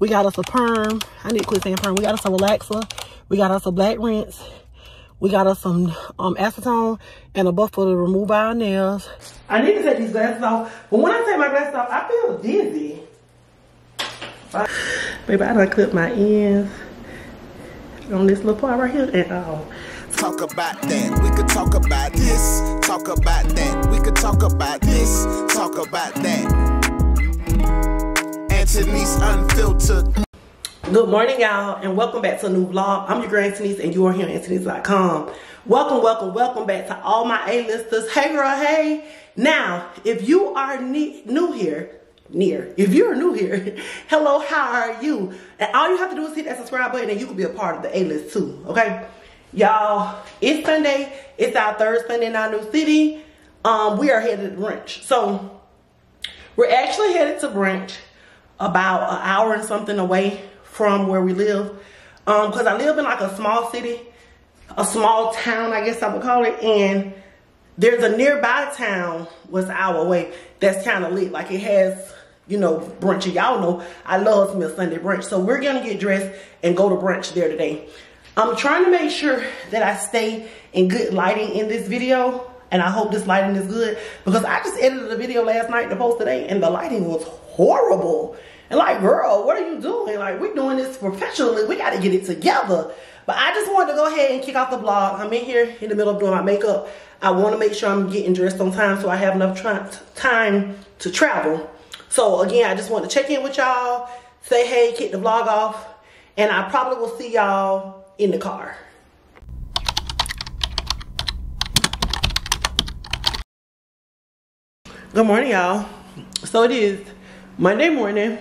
We got us a perm. I need to quit saying perm. We got us a relaxer. We got us a black rinse. We got us some um, acetone and a buffer to remove our nails. I need to take these glasses off. But when I take my glasses off, I feel dizzy. Baby, I done clipped my ends on this little part right here and all. Talk about that. We could talk about this. Talk about that. We could talk about this. Talk about that. Unfiltered. Good morning, y'all, and welcome back to a new vlog. I'm your girl Antinese, and you are here on Antinese.com. Welcome, welcome, welcome back to all my A-listers. Hey, girl, hey. Now, if you are new here, near, if you're new here, hello, how are you? And all you have to do is hit that subscribe button, and you can be a part of the A-list too, okay? Y'all, it's Sunday. It's our third Sunday in our new city. Um, we are headed to brunch. So, we're actually headed to brunch about an hour and something away from where we live. Um, cause I live in like a small city, a small town, I guess I would call it. And there's a nearby town was our way that's kind of lit. Like it has, you know, brunch. Y'all know I love a Sunday brunch. So we're gonna get dressed and go to brunch there today. I'm trying to make sure that I stay in good lighting in this video. And I hope this lighting is good because I just edited a video last night to post today and the lighting was horrible. And like, girl, what are you doing? Like, we're doing this professionally. We got to get it together. But I just wanted to go ahead and kick off the vlog. I'm in here in the middle of doing my makeup. I want to make sure I'm getting dressed on time so I have enough time to travel. So again, I just want to check in with y'all, say hey, kick the vlog off, and I probably will see y'all in the car. Good morning, y'all. So it is Monday morning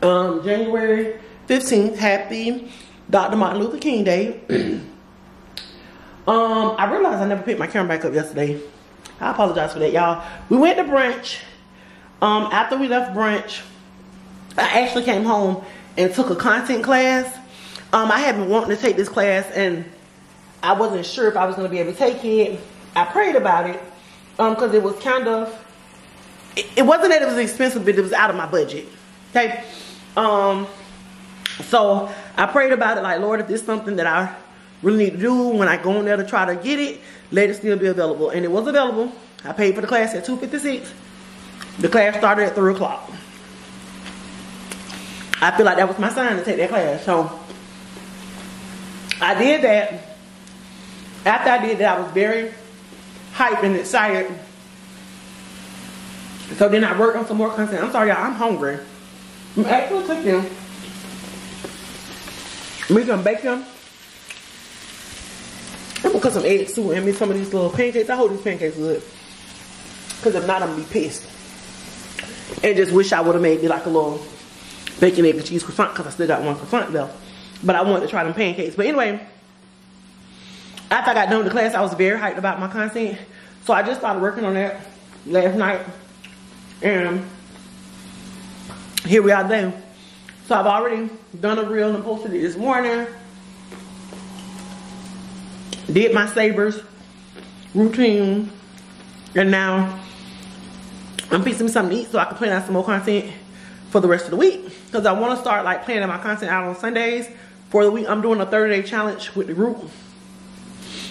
um, January 15th, happy Dr. Martin Luther King Day. um, I realized I never picked my camera back up yesterday. I apologize for that, y'all. We went to brunch. Um, after we left brunch, I actually came home and took a content class. Um, I had been wanting to take this class and I wasn't sure if I was going to be able to take it. I prayed about it because um, it was kind of, it, it wasn't that it was expensive, but it was out of my budget. Okay. Um, so I prayed about it like, Lord, if this is something that I really need to do when I go in there to try to get it, let it still be available. And it was available. I paid for the class at 256. The class started at 3 o'clock. I feel like that was my sign to take that class. So I did that. After I did that, I was very hyped and excited. So then I worked on some more content. I'm sorry, y'all, I'm hungry. I'm actually cooking me some bacon. I'm gonna cut some eggs too and me some of these little pancakes. I hope these pancakes good. Cause if not, I'm gonna be pissed. And just wish I would have made me like a little bacon, egg, and cheese croissant because I still got one croissant though. But I wanted to try them pancakes. But anyway, after I got done with the class, I was very hyped about my content. So I just started working on that last night. And here we are today. So I've already done a reel and posted it this morning. Did my sabers routine. And now I'm fixing something to eat so I can plan out some more content for the rest of the week. Because I want to start like planning my content out on Sundays. For the week, I'm doing a 30 day challenge with the group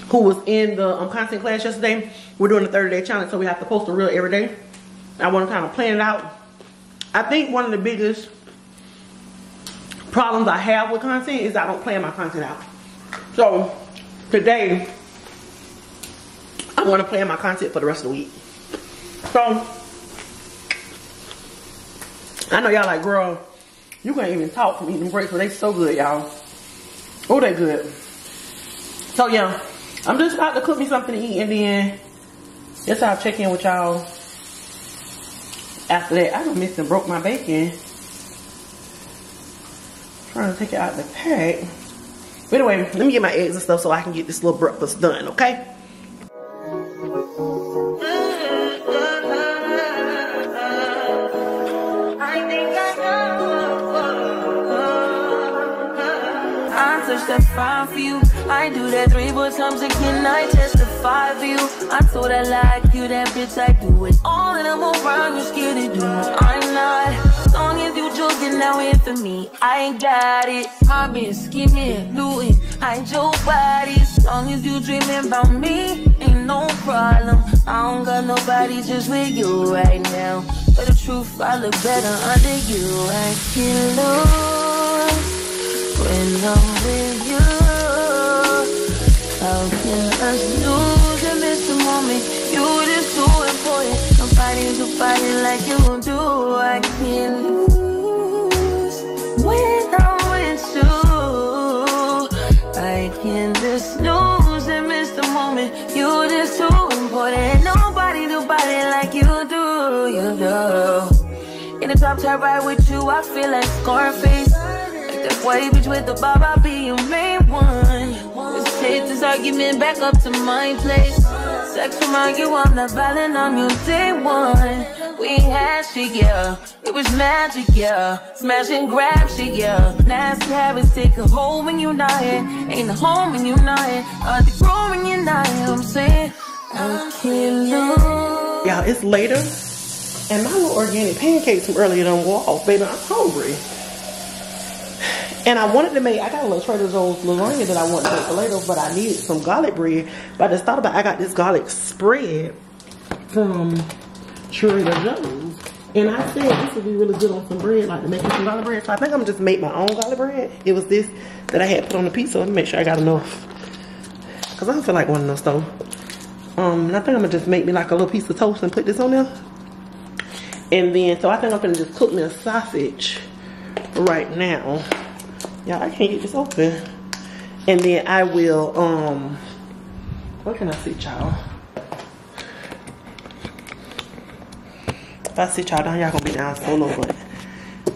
who was in the um, content class yesterday. We're doing a 30 day challenge, so we have to post a reel every day. I want to kind of plan it out I think one of the biggest problems I have with content is I don't plan my content out. So today, I want to plan my content for the rest of the week. So I know y'all like, girl, you can't even talk from eating breaks, but they so good, y'all. Oh, they good. So yeah, I'm just about to cook me something to eat and then just I'll check in with y'all after that, I done missed and broke my bacon. Trying to take it out of the pack. But anyway, let me get my eggs and stuff so I can get this little breakfast done, okay? I do that three, times again. I testify for you. I told I like you, that bitch. I do it all, and I'm around. You scared to do. It. I'm not. Long as as you joking now in for me, I ain't got it. Mobbing, scheming, looting, hide your body. As long as you dreaming about me, ain't no problem. I don't got nobody just with you right now. But the truth, I look better under you. I can lose when I'm with you. Nobody like you do. I can't lose when I'm with you. I can't just lose and miss the moment. You're just too important. Nobody, do nobody like you do. You do. In the top top ride with you, I feel like Scarface. Like that white bitch with the bob, I'll be your main one. Let's take this argument back up to my place. Sex remind you I'm not violent, I'm your day one. We had shit, yeah. It was magic, yeah. Smash and grab shit, yeah. Nasty habits take a hold when you're not here. Ain't a home when you're not here. Hard to grow when you're not here. I'm saying, I can't lose. Y'all, it's later. And my little organic pancakes from earlier don't go off. Baby, I'm hungry. And I wanted to make, I got a little Trader Joe's lasagna that I wanted to make for later, but I needed some garlic bread. But I just thought about, I got this garlic spread from Trader Joe's. And I said this would be really good on some bread, like to make some garlic bread. So I think I'm just make my own garlic bread. It was this that I had put on the pizza. Let me make sure I got enough. Cause I don't feel like one of those though. Um, and I think I'm gonna just make me like a little piece of toast and put this on there. And then, so I think I'm gonna just cook me a sausage right now. Y'all, I can't get this open. And then I will, um, what can I sit y'all? If I sit y'all down, y'all gonna be down solo, but,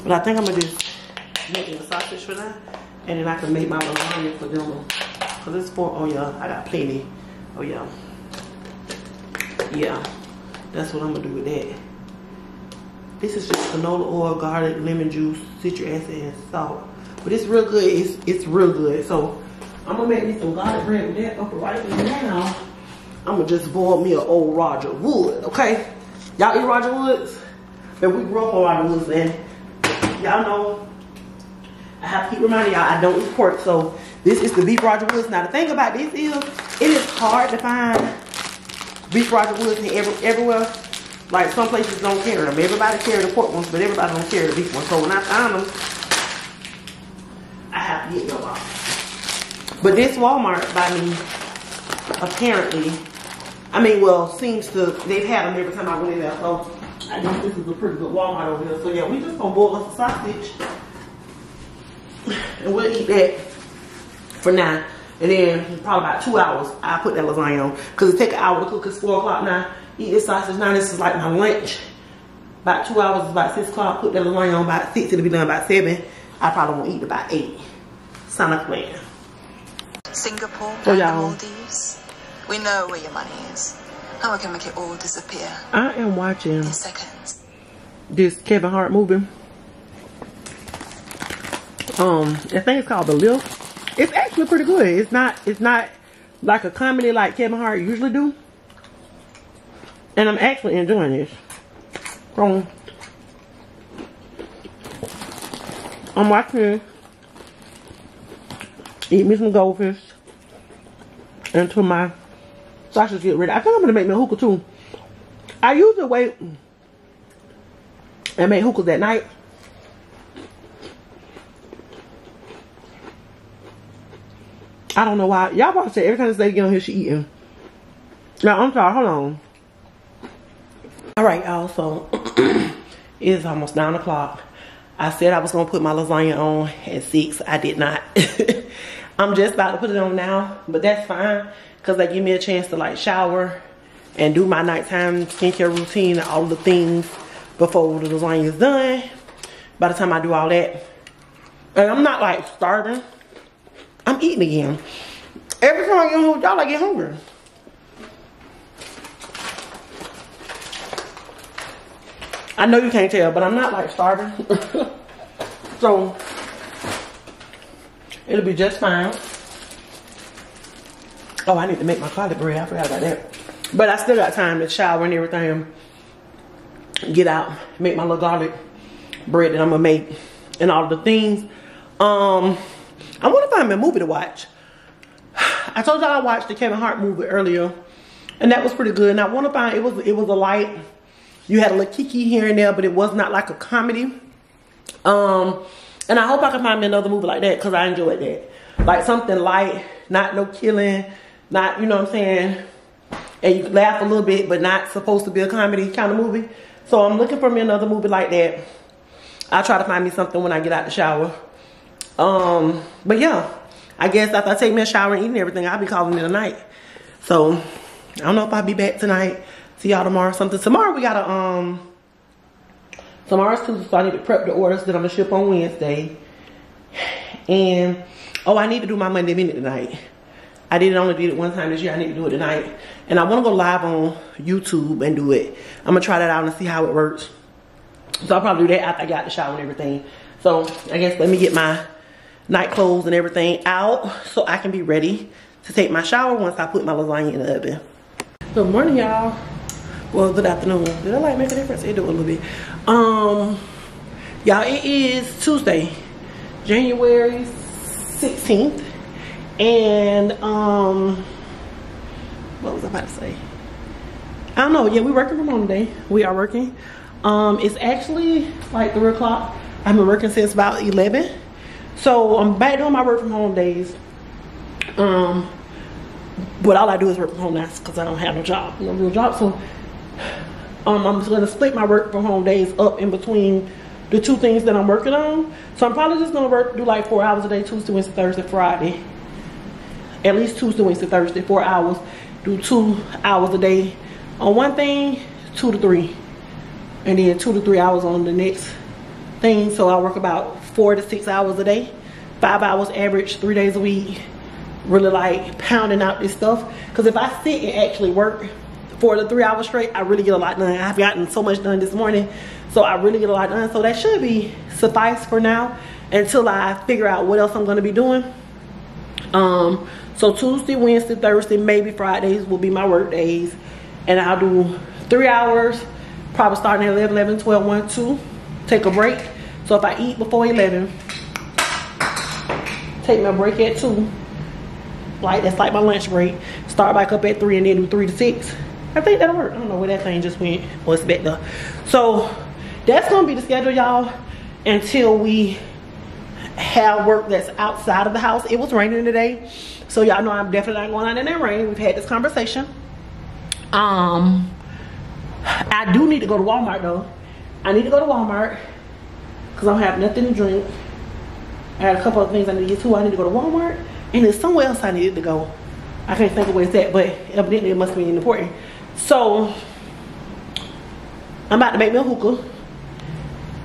but I think I'm gonna just make a sausage for that. And then I can make my lasagna for them. Cause it's for, oh yeah, I got plenty. Oh yeah. Yeah, that's what I'm gonna do with that. This is just canola oil, garlic, lemon juice, citric acid, and salt. But it's real good. It's it's real good. So I'm gonna make me some garlic bread with that up right now. I'm gonna just boil me an old Roger Wood, okay? Y'all eat Roger Woods? But we grew up on Roger Woods and y'all know I have to keep reminding y'all I don't eat pork, so this is the beef Roger Woods. Now the thing about this is it is hard to find beef Roger Woods in every, everywhere. Like some places don't carry them. Everybody carry the pork ones, but everybody don't carry the beef ones. So when I find them, Off. But this Walmart by me, apparently, I mean, well, seems to, they've had them every time I went in there. So I guess this is a pretty good Walmart over here. So yeah, we just gonna boil us a sausage. And we'll eat that for now. And then probably about two hours, I put that lasagna on. Cause it take an hour to cook. It's four o'clock now. Eat this sausage now. This is like my lunch. About two hours is about six o'clock. Put that lasagna on about six. It'll be done about seven. I probably won't eat about eight. Sound like a. Singapore Oh, and the Maldives. We know where your money is. And we can make it all disappear I am watching in seconds. this Kevin Hart movie. Um, I think it's called The Lift. It's actually pretty good. It's not. It's not like a comedy like Kevin Hart usually do. And I'm actually enjoying this. Um, I'm watching. Eat me some goldfish until my sausage get ready. I think I'm gonna make me a hookah too. I usually wait and make hookahs that night. I don't know why. Y'all probably say every time this lady get on here, she eating. Now, I'm sorry. Hold on. All right, y'all. So, it's almost 9 o'clock. I said I was to put my lasagna on at 6. I did not. I'm just about to put it on now. But that's fine. Because they give me a chance to, like, shower and do my nighttime skincare routine and all the things before the lasagna is done. By the time I do all that, and I'm not like starving, I'm eating again. Every time I get home, y'all I get hungry. I know you can't tell, but I'm not like starving. so it'll be just fine. Oh, I need to make my garlic bread. I forgot about that. But I still got time to shower and everything. Get out, make my little garlic bread that I'm gonna make and all the things. Um, I want to find me a movie to watch. I told y'all I watched the Kevin Hart movie earlier, and that was pretty good. And I want to find it was it was a light. You had a little kiki here and there, but it was not like a comedy. Um, and I hope I can find me another movie like that because I enjoyed that. Like something light, not no killing, not you know what I'm saying. And you laugh a little bit, but not supposed to be a comedy kind of movie. So I'm looking for me another movie like that. I'll try to find me something when I get out the shower. Um, but yeah, I guess after I take me a shower and eating everything, I'll be calling it a night. So I don't know if I'll be back tonight. See y'all tomorrow something. Tomorrow we gotta um tomorrow's Tuesday, so I need to prep the orders that I'm gonna ship on Wednesday. And oh I need to do my Monday minute tonight. I didn't only do it one time this year, I need to do it tonight. And I wanna go live on YouTube and do it. I'm gonna try that out and see how it works. So I'll probably do that after I got the shower and everything. So I guess let me get my night clothes and everything out so I can be ready to take my shower once I put my lasagna in the oven. Good morning, y'all. Well, good afternoon. Did I like make a difference? It do a little bit. Um, y'all, it is Tuesday, January 16th. And, um, what was I about to say? I don't know. Yeah, we're working from home today. We are working. Um, it's actually like 3 o'clock. I've been working since about 11. So I'm back doing my work from home days. Um, but all I do is work from home now because I don't have no job, no real job. So um, I'm just gonna split my work from home days up in between the two things that I'm working on. So I'm probably just gonna work, do like four hours a day, Tuesday, Wednesday, Thursday, Friday. At least Tuesday, Wednesday, Thursday, four hours. Do two hours a day on one thing, two to three. And then two to three hours on the next thing. So I work about four to six hours a day, five hours average, three days a week. Really like pounding out this stuff. Because if I sit and actually work for the three hours straight, I really get a lot done. I've gotten so much done this morning. So I really get a lot done. So that should be suffice for now until I figure out what else I'm going to be doing. Um, so Tuesday, Wednesday, Thursday, maybe Fridays will be my work days. And I'll do three hours, probably starting at 11, 11, 12, 1, 2. Take a break. So if I eat before 11, take my break at 2. Like, that's like my lunch break. Start back up at 3 and then do 3 to 6. I think that'll work. I don't know where that thing just went. What's back there. So that's to be the schedule, y'all, until we have work that's outside of the house. It was raining today. So y'all know I'm definitely not going out in that rain. We've had this conversation. Um, I do need to go to Walmart though. I need to go to Walmart because I don't have nothing to drink. I had a couple of things I need to get to. I need to go to Walmart and there's somewhere else I needed to go. I can't think of where it's at, but evidently it must be important. So I'm about to make me a hookah.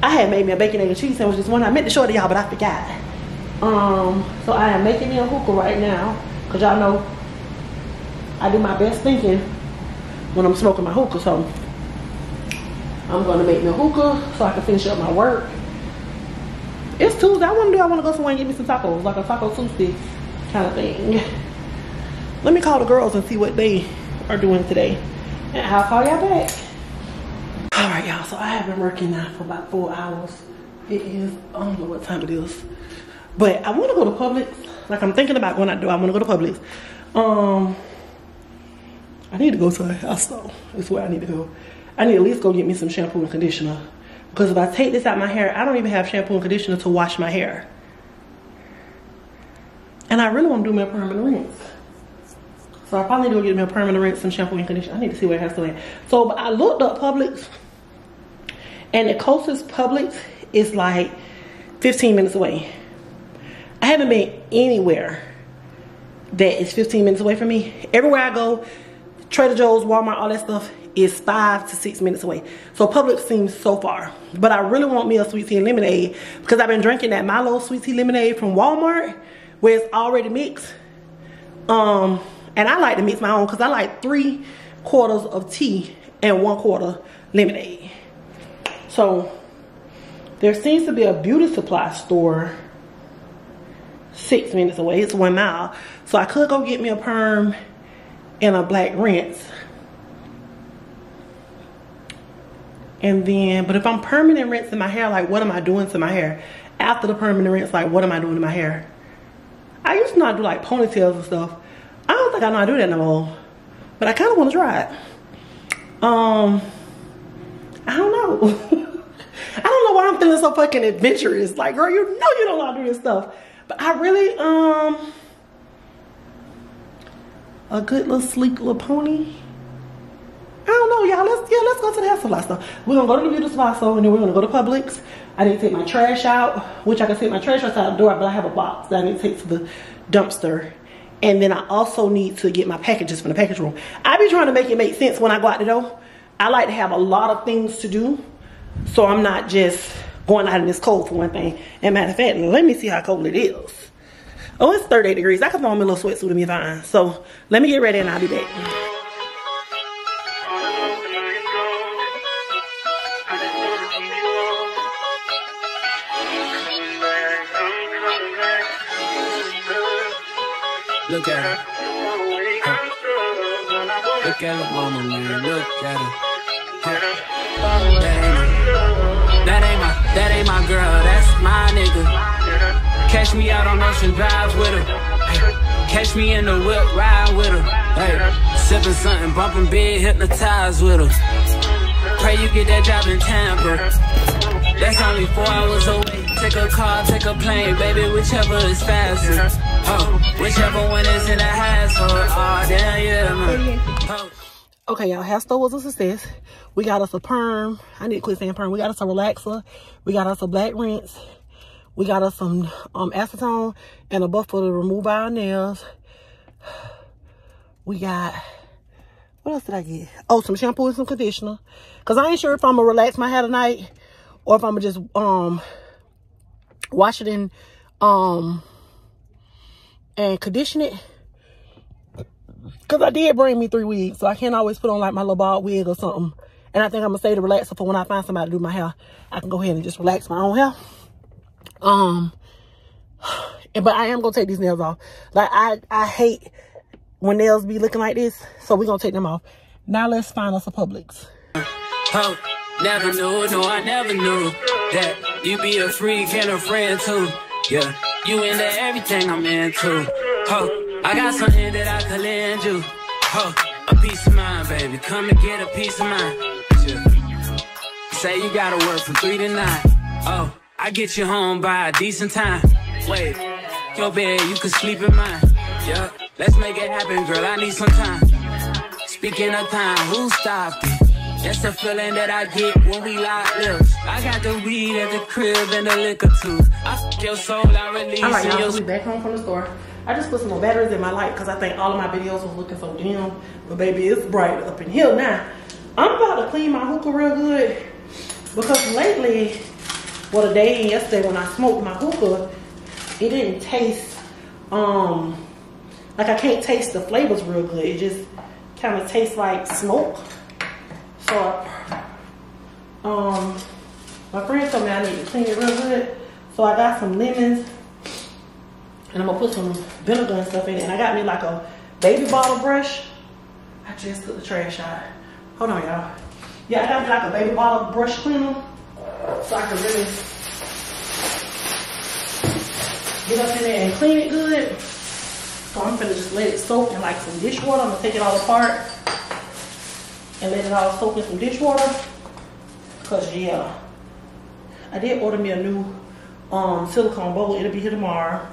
I had made me a bacon egg and cheese sandwich this morning. I meant to show it to y'all, but I forgot. Um, so I am making me a hookah right now. Cause y'all know I do my best thinking when I'm smoking my hookah. So I'm gonna make me a hookah so I can finish up my work. It's Tuesday. I wanna do I wanna go somewhere and get me some tacos, like a taco Tuesday kind of thing. Let me call the girls and see what they are doing today. And I'll call y'all back. All right, y'all, so I have been working now for about four hours. It is, I don't know what time it is. But I want to go to Publix. Like I'm thinking about when I do, I want to go to Publix. Um, I need to go to a house though. That's where I need to go. I need at least go get me some shampoo and conditioner. Because if I take this out my hair, I don't even have shampoo and conditioner to wash my hair. And I really want to do my permanent rinse. So I probably need to go get me a permanent rinse, some shampoo and conditioner. I need to see where it has to at. So I looked up Publix. And the closest Publix is like 15 minutes away. I haven't been anywhere that is 15 minutes away from me. Everywhere I go, Trader Joe's, Walmart, all that stuff is five to six minutes away. So Publix seems so far. But I really want me a sweet tea and lemonade because I've been drinking that Milo sweet tea lemonade from Walmart where it's already mixed. Um, and I like to mix my own because I like three quarters of tea and one quarter lemonade. So there seems to be a beauty supply store six minutes away. It's one mile. So I could go get me a perm and a black rinse. And then, but if I'm permanent rinsing my hair, like what am I doing to my hair? After the permanent rinse, like what am I doing to my hair? I used to not do like ponytails and stuff. I don't think I know how to do that no more. But I kind of want to try it. Um, I don't know. I don't know why I'm feeling so fucking adventurous. Like, girl, you know you don't know how to do this stuff. But I really, um, a good little sleek little pony. I don't know, y'all. Let's yeah, let's go to the hair supply store. We're gonna go to the beauty supply store and then we're gonna go to Publix. I need to take my trash out, which I can take my trash outside the door, but I have a box that I need to take to the dumpster. And then I also need to get my packages from the package room. I be trying to make it make sense when I go out the door. I like to have a lot of things to do. So I'm not just going out in this cold for one thing. And matter of fact, let me see how cold it is. Oh, it's 38 degrees. I can throw on my little sweatsuit and be fine. So let me get ready and I'll be back. Look at her. Look at her mama, man. Look at her. That ain't my, that ain't my girl. That's my nigga. Catch me out on Ocean Drive with her. Catch me in the whip, ride with her. Hey, sipping something, bumping big, hypnotized with her. Pray you get that job in Tampa. That's only four hours away. Take a car, take a plane, baby, whichever is faster. Whichever one is in the. Oh. Okay, y'all, hair store was a success. We got us a perm. I need to quit saying perm. We got us a relaxer. We got us a black rinse. We got us some um, acetone and a buffer to remove our nails. We got, what else did I get? Oh, some shampoo and some conditioner. Because I ain't sure if I'm going to relax my hair tonight or if I'm going to just um wash it in um and condition it. Because I did bring me three wigs, so I can't always put on like my little bald wig or something. And I think I'm going to save the relaxer for when I find somebody to do my hair. I can go ahead and just relax my own hair. Um, but I am going to take these nails off. Like, I, I hate when nails be looking like this. So we're going to take them off. Now let's find us a Publix. Never knew, no, I never knew that you be a freak and a friend too. Yeah, you into everything I'm into. Oh, I got something that I could lend you. Oh, a piece of mind, baby. Come and get a piece of mind. Say you gotta work from three to nine. Oh, I get you home by a decent time. Wait, your bed, you can sleep in mine. Yeah, let's make it happen, girl. I need some time. Speaking of time, who stopped? That's the feeling that I get when we lock lips. I got the weed at the crib and the liquor too. I your soul, I release All right, y'all, so we back home from the store. I just put some more batteries in my light because I think all of my videos was looking so dim. But baby, it's bright up in here now. I'm about to clean my hookah real good because lately, well, the day and yesterday when I smoked my hookah, it didn't taste, um, like I can't taste the flavors real good. It just kind of tastes like smoke. Um, my friend told me I need to clean it real good. So I got some lemons and I'm gonna put some vinegar and stuff in it. And I got me like a baby bottle brush. I just took the trash out. Hold on, y'all. Yeah, I got me like a baby bottle brush cleaner so I can really get up in there and clean it good. So I'm gonna just let it soak in like some dishwater. I'm gonna take it all apart and let it all soak in some dishwater. Cause yeah, I did order me a new um, silicone bowl. It'll be here tomorrow.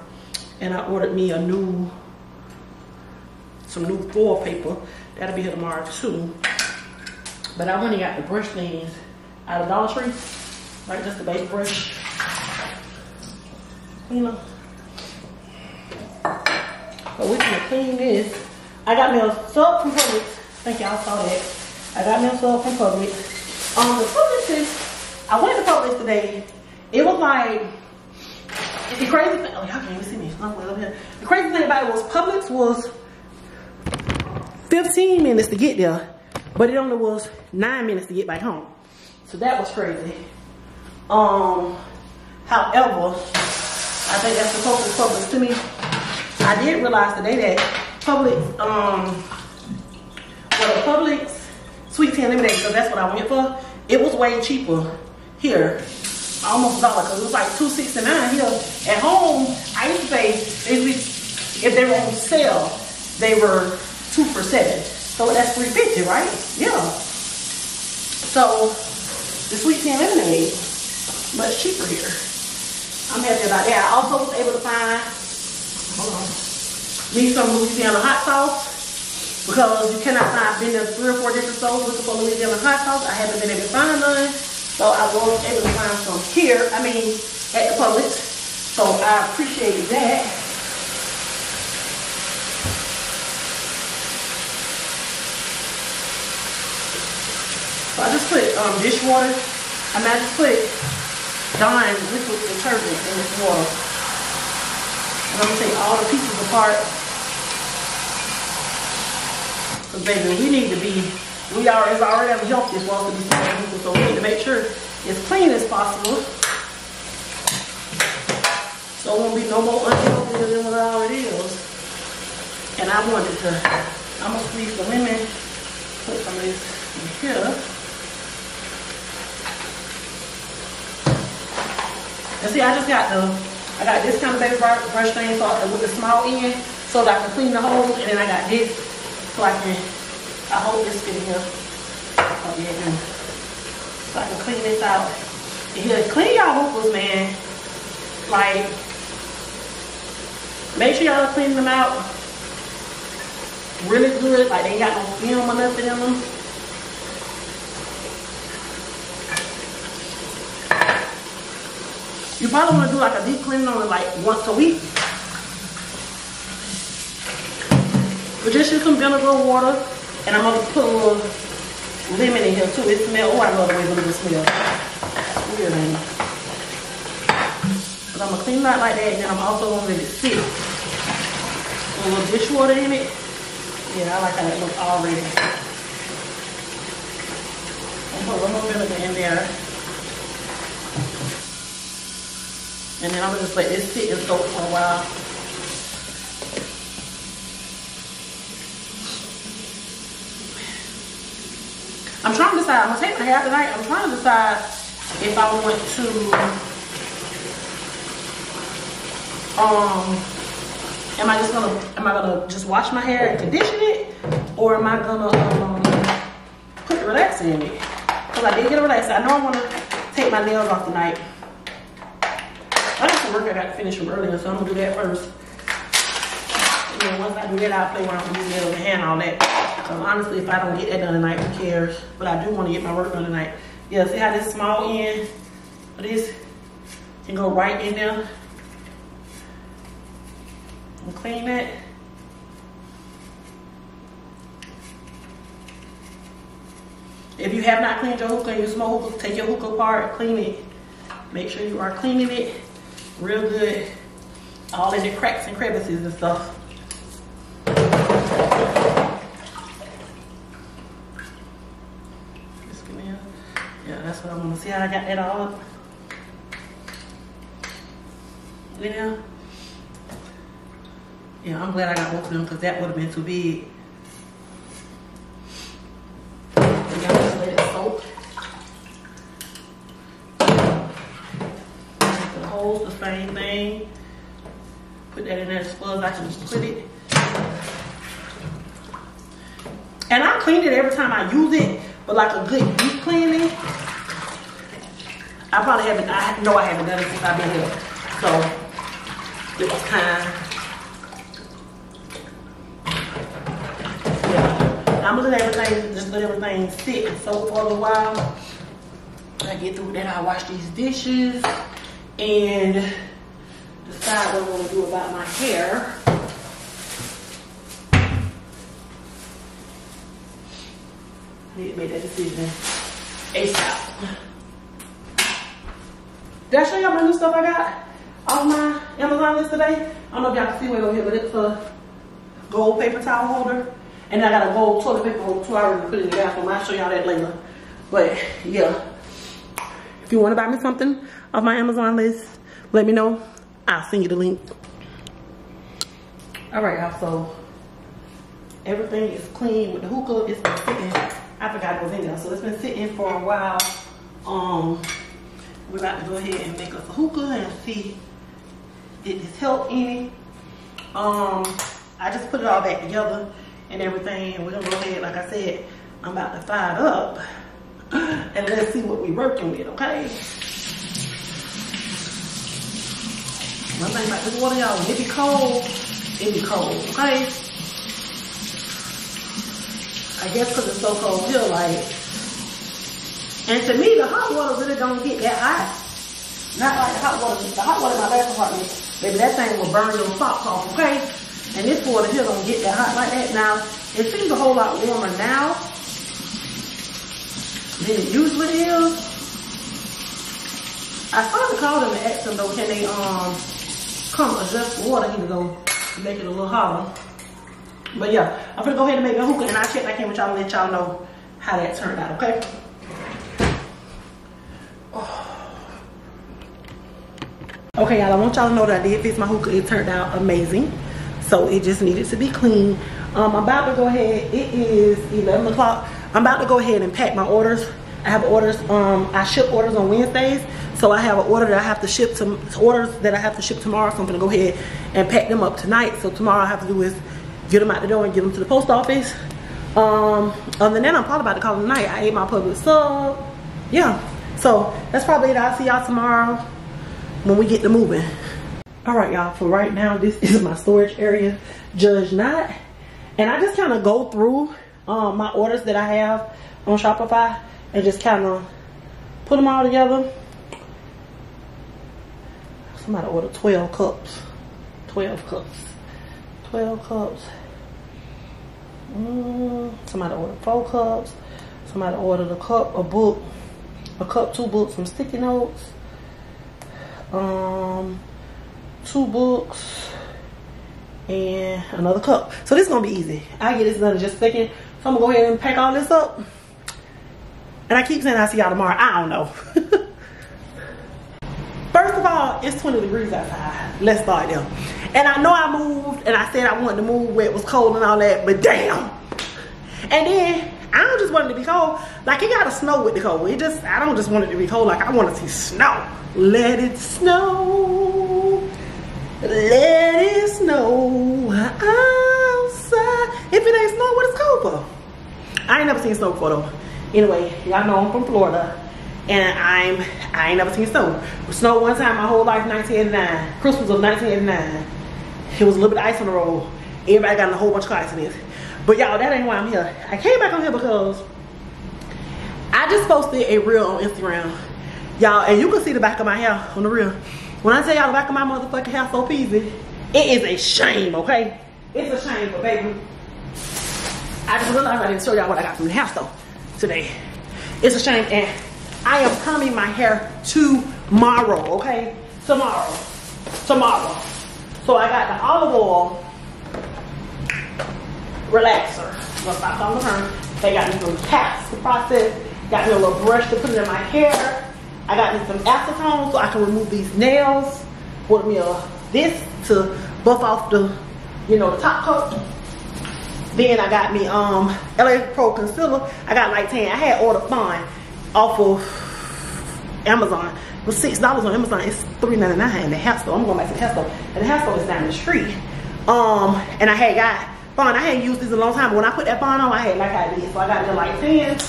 And I ordered me a new, some new foil paper. That'll be here tomorrow too. But I went and got the brush things out of Dollar Tree. Like just the baby brush. You know. But we're gonna clean this. I got me a soap from Publix. think y'all saw that. I got soap from Publix. Um, the Publix is, I went to Publix today. It was like, the crazy thing, oh y'all can't even see me, I'm way up here. The crazy thing about it was Publix was 15 minutes to get there, but it only was nine minutes to get back home. So that was crazy. Um, however, I think that's the closest Publix to me. I did realize today that Publix, um, well, Publix sweet tea and lemonade, because that's what I went for. it was way cheaper here. Almost a dollar, because it was like two sixty nine here. At home, I used to pay if they were on sale, they were two for seven. So that's three fifty, right? Yeah. So the sweet tea and lemonade, much cheaper here. I'm happy about that. I also was able to find, hold on, me some Louisiana hot sauce because you cannot find, been in three or four different stores looking for Louisiana hot sauce. I haven't been able to find none. So I was able to find some here, I mean, at the Publix. So I appreciate that. So I just put um, dishwater. I mean, I just put Dawn liquid detergent in this water. And I'm gonna take all the pieces apart. Cause baby, we need to be, we are, it's already a healthy for us to be smoking, so we need to make sure it's clean as possible. So it won't be no more unhealthy than what it already is. And I wanted to, I'm gonna squeeze the lemon, put some of this in here. And see, I just got the, I got this kind of baby brush, thing so with the small end, so that I can clean the holes, and then I got this, so I can, I hope this in here. Oh yeah. So I can clean this out. Here, clean y'all hookahs, man. Like, make sure y'all clean them out really good. Like they ain't got no film or nothing in them. You probably want to do like a deep cleaning on it like once a week. But just use some vinegar water. And I'm to put a little lemon in here too. It smells, oh I love the way lemon smells. Weird, ain't it? But I'm to clean it out like that. And then I'm also to let it sit. A little dishwater in it. Yeah, I like how it looks already. And put a little vinegar in there. And then I'm gonna just let this sit and soak for a while. I'm trying to decide, I'm gonna take my hair tonight. I'm trying to decide if I want to um am I just gonna am I gonna just wash my hair and condition it or am I gonna um, put the relaxer in it? Because I did get a relaxer. I know I wanna take my nails off tonight. I got some work I got to finish from earlier, so I'm gonna do that first. And then once I do that, I'll play around with nails and all that. Because honestly, if I don't get that done tonight, who cares? But I do want to get my work done tonight. Yeah, see how this small end of this can go right in there? And clean it. If you have not cleaned your hookah and you smoke hookah, take your hookah apart, clean it. Make sure you are cleaning it real good. All in the cracks and crevices and stuff. Just give me a, yeah, that's what I want see how I got that all up. Yeah. Yeah, I'm glad I got both of them because that would have been too big. And y'all just let it soak. The holes, the same thing. Put that in there as well as I can just put it. And I clean it every time I use it, but like a good deep cleaning. I probably haven't, I know I haven't done it since I've been here. So it was time. Yeah. I'm gonna let everything, just let everything sit and soak for a little while. I get through that, I wash these dishes and decide what I'm gonna do about my hair. Need to make that decision ASAP. Did I show y'all my new stuff I got off my Amazon list today? I don't know if y'all can see it over here, but it's a gold paper towel holder. And I got a gold toilet paper holder too. I already put it in the bathroom. I'll show y'all that later. But yeah. If you want to buy me something off my Amazon list, let me know. I'll send you the link. All right, y'all. So everything is clean with the hookah. It's been sitting. I forgot it was in there. So it's been sitting for a while. Um, we're about to go ahead and make us a hookah and see if it's help any. Um, I just put it all back together and everything. And we're gonna go ahead, like I said, I'm about to fire it up. And let's see what we're working with, okay? One thing about this water, y'all, when it be cold, it be cold, okay? I guess because it's so cold here, like, and to me, the hot water really don't get that hot. Not like the hot water, the hot water in my last apartment, baby, that thing will burn your socks off, okay? And this water here don't get that hot like that. Now, it seems a whole lot warmer now than it usually is. I started calling them and ask them though, can they um come adjust the water heater though, make it a little hotter. But yeah, I'm gonna go ahead and make a hookah and I'll check back in with y'all and let y'all know how that turned out, okay? Okay, y'all, I want y'all to know that I did fix my hookah. It turned out amazing. So it just needed to be clean. Um, I'm about to go ahead. It is 11 o'clock. I'm about to go ahead and pack my orders. I have orders. Um, I ship orders on Wednesdays. So I have an order that I have to ship to orders that I have to ship tomorrow. So I'm gonna go ahead and pack them up tonight. So tomorrow I have to do is get them out the door and get them to the post office. Um, other than that, I'm probably about to call it a night. I ate my Publix sub. Yeah. So that's probably it. I'll see y'all tomorrow when we get to moving. All right, y'all, for right now, this is my storage area. Judge not. And I just kind of go through um, my orders that I have on Shopify and just kind of put them all together. Somebody ordered 12 cups. 12 cups. 12 cups. Mm, somebody ordered four cups. Somebody ordered a cup, a book, a cup, two books, some sticky notes um, two books, and another cup. So this is gonna be easy. I get this done in just a second. So I'm gonna go ahead and pack all this up. And I keep saying I'll see y'all tomorrow. I don't know. First of all, it's 20 degrees outside. Let's start there. And I know I moved and I said I wanted to move where it was cold and all that, but damn. And then I don't just want it to be cold. Like it gotta snow with the cold. It just I don't just want it to be cold. Like I want to see snow. Let it snow. Let it snow outside. If it ain't snow, what is cold for? I ain't never seen snow before though. Anyway, y'all know I'm from Florida. And I'm I ain't never seen snow. Snow one time my whole life 1989. Christmas of 1989. It was a little bit of ice on the road. Everybody got in a whole bunch of accidents. But y'all, that ain't why I'm here. I came back on here because I just posted a reel on Instagram. Y'all, and you can see the back of my hair on the reel. When I tell y'all the back of my motherfucking hair so peasy, it is a shame, okay? It's a shame, but baby, I just realized I didn't show y'all what I got from the hair store today. It's a shame, and I am perming my hair tomorrow, okay? Tomorrow, tomorrow. So I got the olive oil relaxer. Gonna stop on the perm. They got me some caps to process. Got me a little brush to put in my hair. I got me some acetone so I can remove these nails. Put me a this to buff off the, you know, the top coat. Then I got me um LA Pro concealer. I got like 10. I had ordered mine off of Amazon. It was six dollars on Amazon. It's three ninety nine in the hair store. I'm going back to the hair store, and the hair store is down the street. Um, and I had got I hadn't used this in a long time. But when I put that fun on, I had like I did. So I got me a light 10.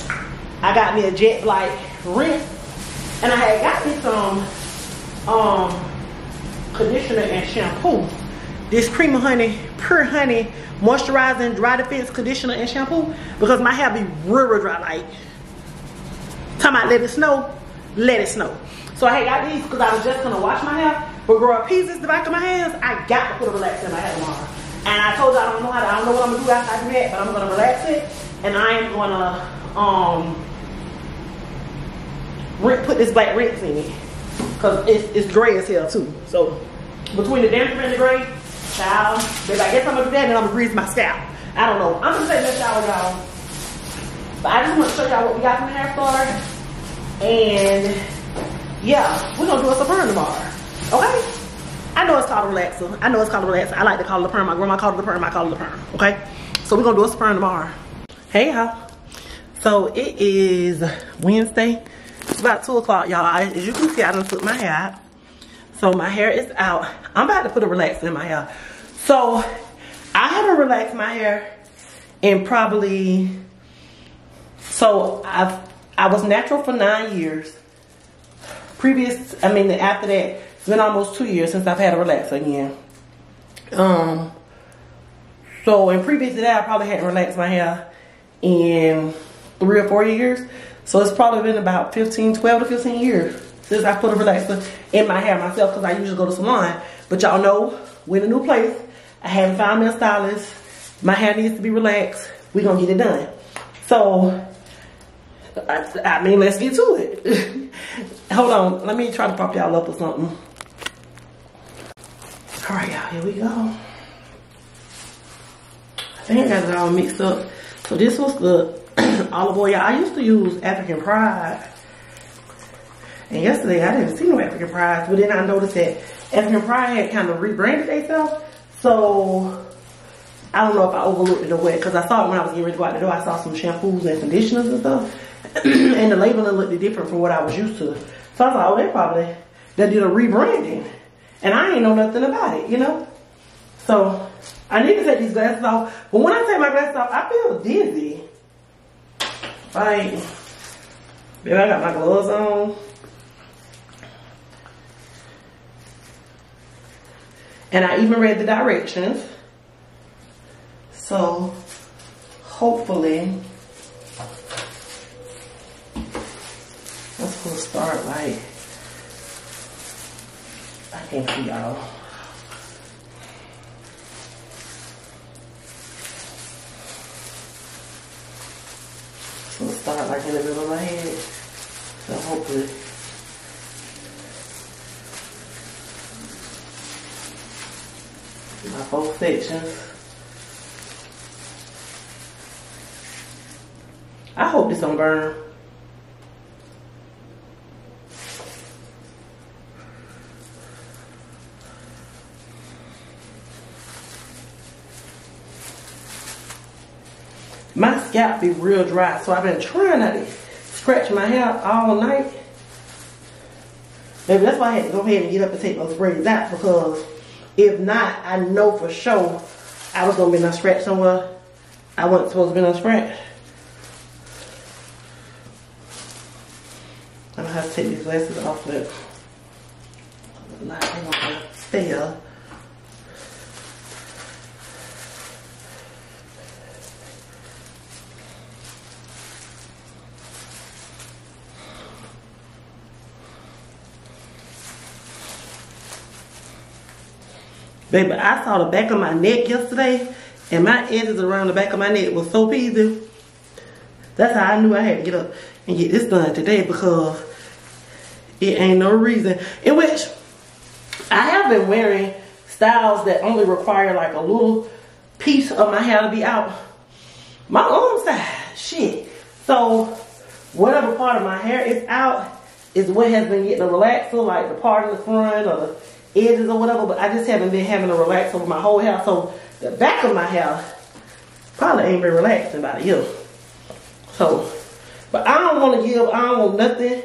I got me a jet black rinse. And I had got me some um conditioner and shampoo. This cream of honey, pure honey, moisturizing dry defense conditioner and shampoo because my hair be real, real dry. Like, time about let it snow, let it snow. So I had got these because I was just gonna wash my hair, but girl, pieces the back of my hands, I got to put a relaxer in my hair tomorrow. And I told you I don't know how to, I don't know what I'm gonna do after I do that, but I'm gonna relax it, and I am gonna um put this black rinse in it because it's, it's gray as hell too. So between the damper and the gray, child, baby, I guess I'm gonna do that and I'm gonna grease my scalp. I don't know. I'm gonna take that shower, y'all. But I just want to show y'all what we got from the hair store. And yeah, we're gonna do a perm tomorrow. Okay? I know it's called a relaxer. I know it's called a relaxer. I like to call it a perm. My grandma called it a perm. I call it a perm. Okay? So we're gonna do a perm tomorrow. Hey y'all. So it is Wednesday. It's about 2 o'clock, y'all. As you can see, I done took my hair out. So my hair is out. I'm about to put a relaxer in my hair. So I haven't relaxed my hair in probably, so I've, I was natural for nine years. Previous, I mean after that, it's been almost two years since I've had a relaxer again. Um, so in previous to that, I probably hadn't relaxed my hair in three or four years. So it's probably been about 15, 12 to 15 years since I put a relaxer in my hair myself because I usually go to salon. But y'all know, we're in a new place. I haven't found a stylist. My hair needs to be relaxed. We're going to get it done. So, I, I mean, let's get to it. Hold on. Let me try to pop y'all up or something. All right, y'all. Here we go. I think I got it all mixed up. So this was the olive oil. I used to use African Pride. And yesterday I didn't see no African Pride, but then I noticed that African Pride had kind of rebranded themselves. So I don't know if I overlooked it or what, because I saw it when I was getting ready to go out the door. I saw some shampoos and conditioners and stuff. and the labeling looked different from what I was used to. So I was like, oh, they probably, they did a rebranding. And I ain't know nothing about it, you know? So I need to take these glasses off. But when I take my glasses off, I feel dizzy. Like, baby, I got my gloves on. And I even read the directions. So, hopefully, let's go start like, I see y'all. So start like in the middle of my head. So hopefully my both sections. I hope this don't burn. My scalp be real dry, so I've been trying not to scratch my hair all night. Maybe that's why I had to go ahead and get up and take those braids out because if not, I know for sure I was gonna be no scratch somewhere I wasn't supposed to be no scratch. I'm gonna have to take these glasses off, but light ain't gonna fail. Baby, I saw the back of my neck yesterday, and my edges around the back of my neck was so peasy. That's how I knew I had to get up and get this done today because it ain't no reason. In which I have been wearing styles that only require like a little piece of my hair to be out. My arm side, shit. So whatever part of my hair is out is what has been getting a relaxer, like the part in the front or the edges or whatever, but I just haven't been having a relax over my whole hair. So the back of my hair probably ain't been relaxing about a year. So, but I don't want to give, I don't want nothing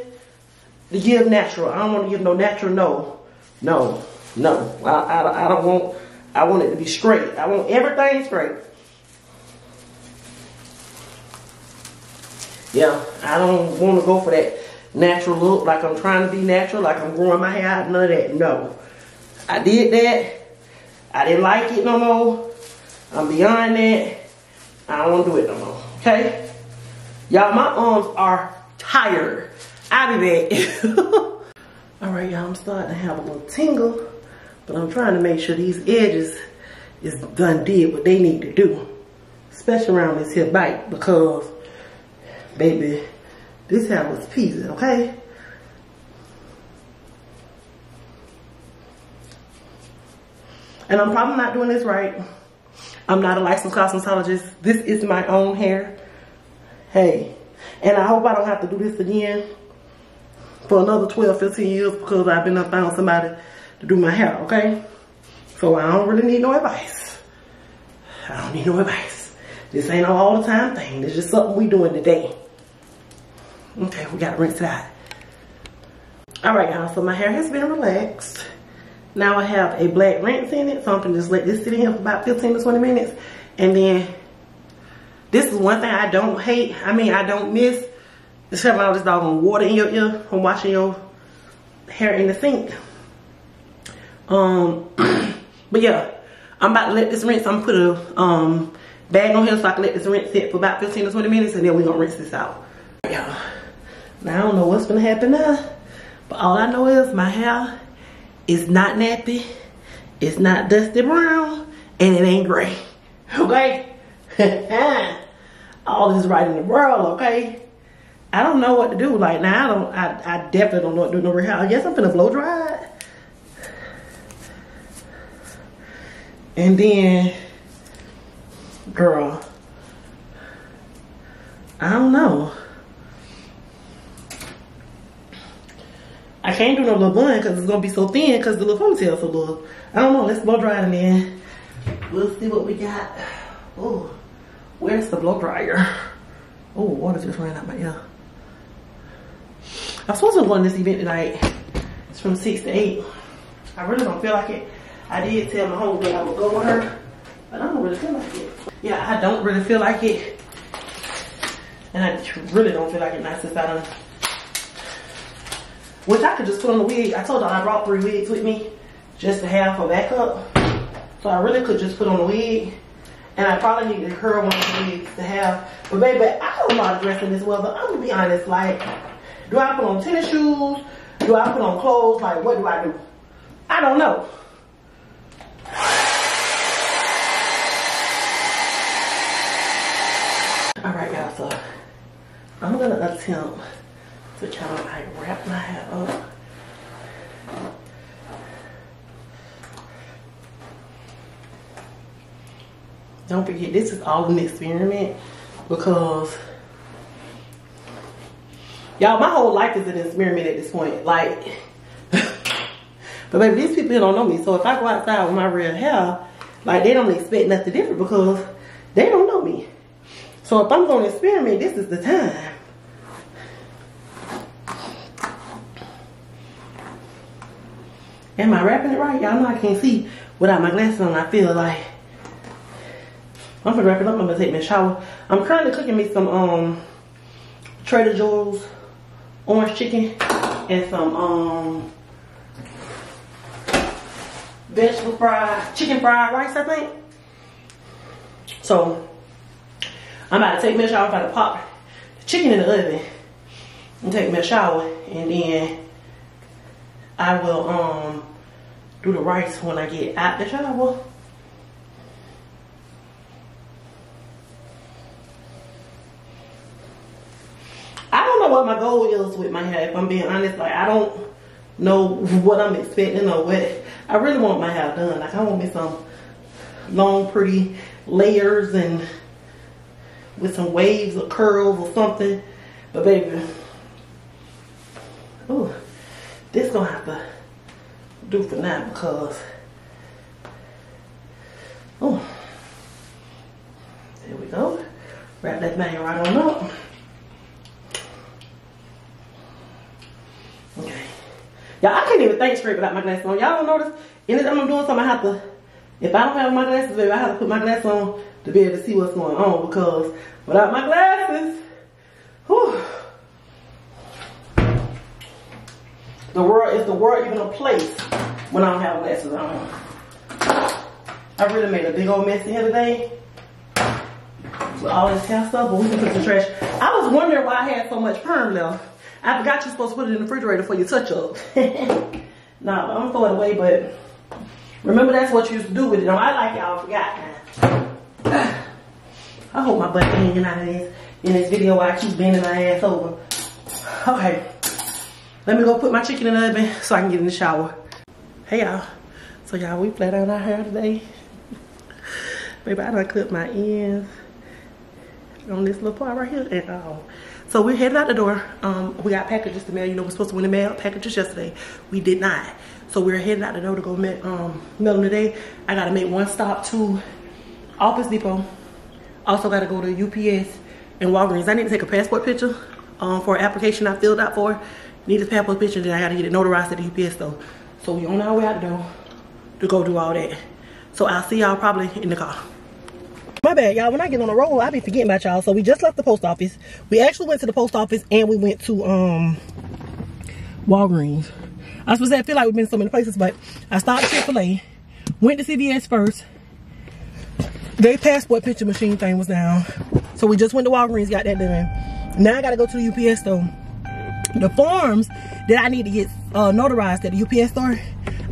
to give natural. I don't want to give no natural, no. No, no. I, I, I don't want, I want it to be straight. I want everything straight. Yeah, I don't want to go for that natural look, like I'm trying to be natural, like I'm growing my hair out, none of that, no. I did that. I didn't like it no more. I'm beyond that. I don't want to do it no more. Okay? Y'all, my arms are tired. I'll be back. All right, y'all, I'm starting to have a little tingle, but I'm trying to make sure these edges is done did what they need to do, especially around this here bite because, baby, this hair was peasy, okay? And I'm probably not doing this right. I'm not a licensed cosmetologist. This is my own hair. Hey, and I hope I don't have to do this again for another 12, 15 years because I've been up found somebody to do my hair, okay? So I don't really need no advice. I don't need no advice. This ain't no all the time thing. It's just something we doing today. Okay, we gotta rinse it out. All right, y'all, so my hair has been relaxed. Now I have a black rinse in it, so I'm gonna just let this sit in here for about 15 to 20 minutes. And then, this is one thing I don't hate. I mean, I don't miss is having all this doggone water in your ear from washing your hair in the sink. Um, but yeah, I'm about to let this rinse. I'm gonna put a um, bag on here so I can let this rinse sit for about 15 to 20 minutes and then we're gonna rinse this out. Yeah. Now I don't know what's gonna happen now, but all I know is my hair is not nappy, it's not dusty brown, and it ain't gray. Okay? all this right in the world, okay? I don't know what to do. Like now, I don't. I, I definitely don't know what to do no hair. I guess I'm gonna blow dry it. And then, girl, I don't know. I can't do no little bun because it's gonna be so thin because the little ponytail so little. I don't know. Let's blow dry it then we'll see what we got. Oh, where's the blow dryer? Oh, water just ran out my ear. I'm supposed to go on this event tonight. It's from 6 to 8. I really don't feel like it. I did tell my homegirl I would go with her, but I don't really feel like it. Yeah, I don't really feel like it. And I really don't feel like it now since I done. Which I could just put on the wig. I told her I brought three wigs with me just to have for backup. So I really could just put on the wig. And I probably need to curl one of the wigs to have. But baby, I don't know how to dress in this weather. I'm gonna be honest, like, do I put on tennis shoes? Do I put on clothes? Like, what do I do? I don't know. All right, y'all, so I'm gonna attempt of like wrap my hair up. Don't forget, this is all an experiment because Y'all, my whole life is an experiment at this point. Like, but baby, these people don't know me. So if I go outside with my real hair, like they don't expect nothing different because they don't know me. So if I'm going to experiment, this is the time. Am I wrapping it right? Y'all know I can't see without my glasses on. I feel like I'm gonna wrap it up. I'm gonna take a shower. I'm currently cooking me some um Trader Joe's orange chicken and some um vegetable fried, chicken fried rice, I think. So I'm about to take a shower. I'm about to pop the chicken in the oven and take me a shower and then I will um do the rice when I get out the shower. I don't know what my goal is with my hair, if I'm being honest. Like, I don't know what I'm expecting or what. I really want my hair done. Like, I want me some long, pretty layers and with some waves or curls or something. But baby, oh, this gonna have to do for now because, oh, there we go. Wrap that thing right on up. okay Y'all, I can't even think straight without my glasses on. Y'all don't notice? Anytime I'm doing something, I have to, if I don't have my glasses, baby, I have to put my glasses on to be able to see what's going on because without my glasses, whew, the world, is the world even a place when I don't have glasses on? I really made a big old mess in here today with all this hair stuff, but we can put the trash. I was wondering why I had so much perm left. I forgot you're supposed to put it in the refrigerator for your touch up. nah, I'm gonna throw it away, but remember that's what you used to do with it. I like y'all forgot I hope my butt hanging out of this in this video while I keep bending my ass over. Okay. Let me go put my chicken in the oven so I can get in the shower. Hey y'all. So y'all, we flat on our hair today. Baby, I done clipped my ends on this little part right here and all. So we're headed out the door. Um, we got packages to mail. You know, we're supposed to win the mail packages yesterday. We did not. So we're headed out the door to go mail, um, mail them today. I got to make one stop to Office Depot. Also got to go to UPS and Walgreens. I need to take a passport picture um, for an application I filled out for. Need this passport picture, then I gotta get it notarized at the UPS store. So we on our way out the door to go do all that. So I'll see y'all probably in the car. My bad, y'all. When I get on the road, I be forgetting about y'all. So we just left the post office. We actually went to the post office and we went to um Walgreens. I was supposed to feel like we've been so many places, but I stopped at Chick-fil-A, went to CVS first. Their passport picture machine thing was down. So we just went to Walgreens, got that done. Now I gotta go to the UPS store. The forms that I need to get uh, notarized at the UPS store,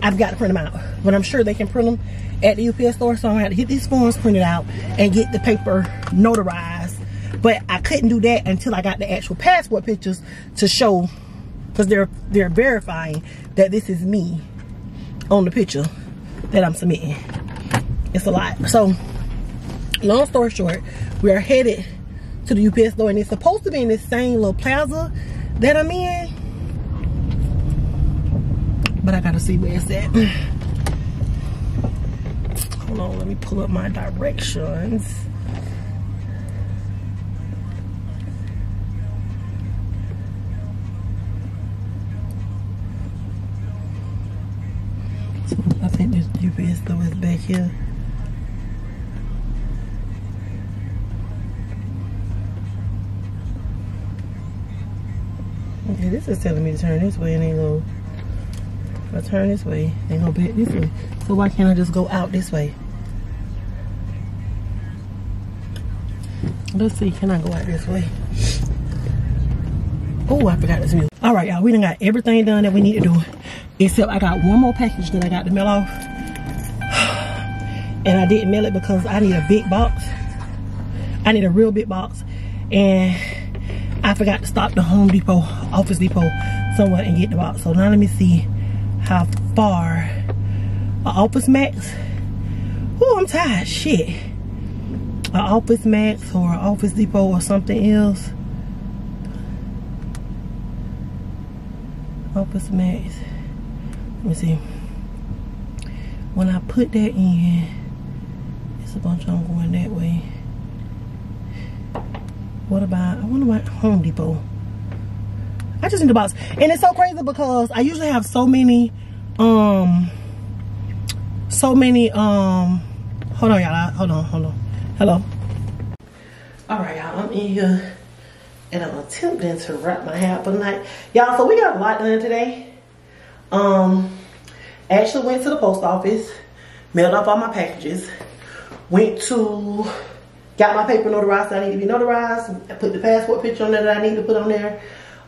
I've got to print them out. But I'm sure they can print them at the UPS store. So I'm gonna have to get these forms printed out and get the paper notarized. But I couldn't do that until I got the actual passport pictures to show, because they're they're verifying that this is me on the picture that I'm submitting. It's a lot. So long story short, we are headed to the UPS store and it's supposed to be in this same little plaza that I'm in. But I gotta see where it's at. Hold on, let me pull up my directions. I think this UPS store is back here. This is telling me to turn this way and then go. If I turn this way, they go back this way. So why can't I just go out this way? Let's see, can I go out this way? Oh, I forgot this music. All right, y'all, we done got everything done that we need to do. Except I got one more package that I got to mail off. And I didn't mail it because I need a big box. I need a real big box. And I forgot to stop the Home Depot, Office Depot somewhere and get the box. So now let me see how far Office Max. Oh, I'm tired. Shit. Office Max or a Office Depot or something else. Office Max. Let me see. When I put that in, it's a bunch of them going that way. What about, I wonder about Home Depot. I just need the box. And it's so crazy because I usually have so many, um, so many, um, hold on y'all, hold on, hold on. Hello. All right, y'all, I'm in here and I'm attempting to wrap my hair up for the night. Y'all, so we got a lot done today. Um, actually went to the post office, mailed off all my packages, went to Got my paper notarized I need to be notarized. I put the passport picture on there that I need to put on there.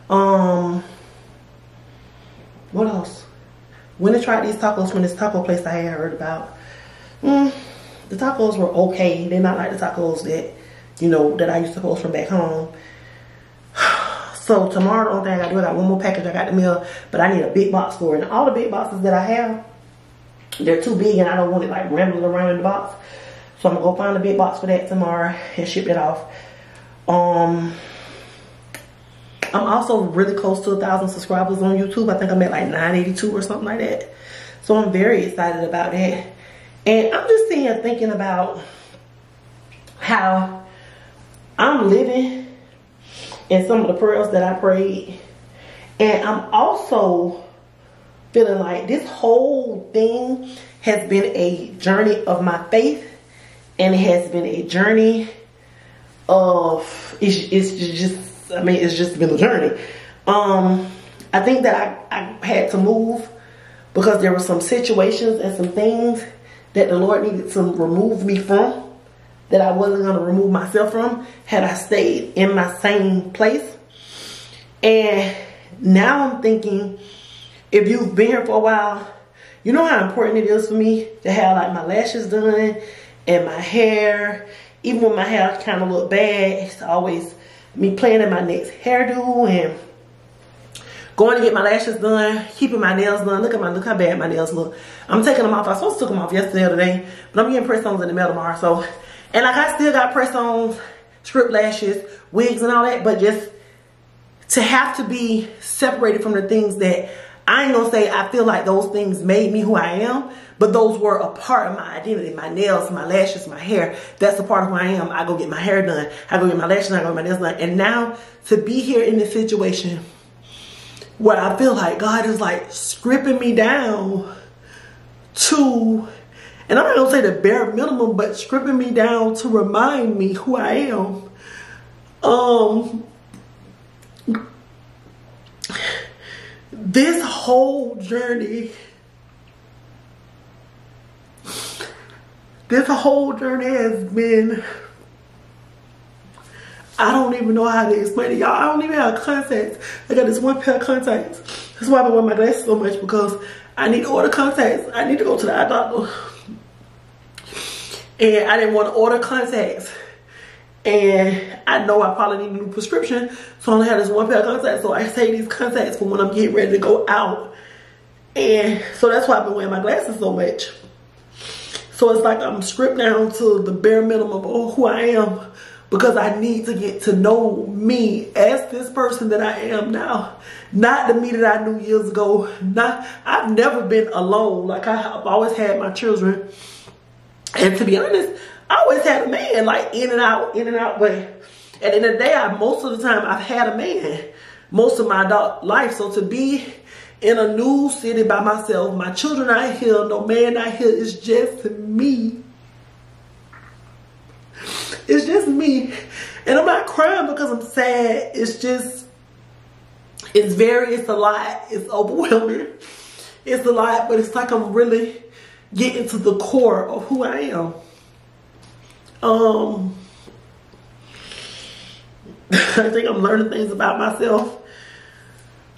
Um, what else? Went to tried these tacos from this taco place I had heard about. Mm, the tacos were okay. They're not like the tacos that, you know, that I used to post from back home. So tomorrow, the only thing I gotta do, I got one more package I got to mail, but I need a big box for it. And all the big boxes that I have, they're too big and I don't want it like rambling around in the box. So I'm gonna go find a big box for that tomorrow and ship it off. Um, I'm also really close to a thousand subscribers on YouTube. I think I'm at like 982 or something like that. So I'm very excited about that. And I'm just sitting here thinking about how I'm living and some of the prayers that I prayed. And I'm also feeling like this whole thing has been a journey of my faith and it has been a journey of it's, it's just I mean it's just been a journey. Um, I think that I, I had to move because there were some situations and some things that the Lord needed to remove me from that I wasn't going to remove myself from had I stayed in my same place. And now I'm thinking, if you've been here for a while, you know how important it is for me to have like my lashes done and my hair. Even when my hair kind of look bad, it's always me planning my next hairdo and going to get my lashes done, keeping my nails done. Look at my look how bad my nails look. I'm taking them off. I supposed to take them off yesterday or today, but I'm getting press-ons in the mail tomorrow. So, and like I still got press-ons, strip lashes, wigs and all that, but just to have to be separated from the things that I ain't gonna say I feel like those things made me who I am, but those were a part of my identity. My nails, my lashes, my hair. That's a part of who I am. I go get my hair done. I go get my lashes done. I go get my nails done. And now to be here in this situation where I feel like God is like stripping me down to, and I'm not gonna say the bare minimum, but stripping me down to remind me who I am. Um, this whole journey, this whole journey has been I don't even know how to explain it. Y'all, I don't even have contacts. I got this one pair of contacts. That's why I've been wearing my glasses so much because I need to order contacts. I need to go to the eye doctor. And I didn't want to order contacts. And I know I probably need a new prescription. So I only have this one pair of contacts. So I save these contacts for when I'm getting ready to go out. And so that's why I've been wearing my glasses so much. So it's like I'm stripped down to the bare minimum of who I am because I need to get to know me as this person that I am now. Not the me that I knew years ago. Not I've never been alone. Like I've always had my children. And to be honest, I always had a man like in and out, in and out. But at the end of the day, I, most of the time I've had a man most of my adult life. So to be in a new city by myself, my children not here, no man not here, it's just me. It's just me. And I'm not crying because I'm sad. It's just, it's very, it's a lot. It's overwhelming. It's a lot, but it's like I'm really getting to the core of who I am. Um, I think I'm learning things about myself.